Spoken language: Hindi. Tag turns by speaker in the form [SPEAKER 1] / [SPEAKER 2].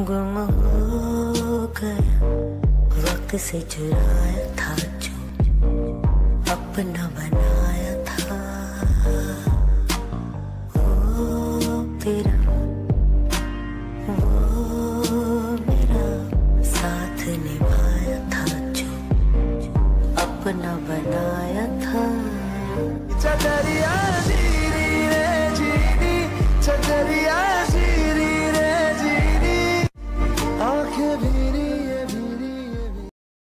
[SPEAKER 1] गुम हो गया वक्त से चुराया था जो अपना बनाया था। वो तेरा वो मेरा साथ निभाया था जो अपना बनाया था। जगरिया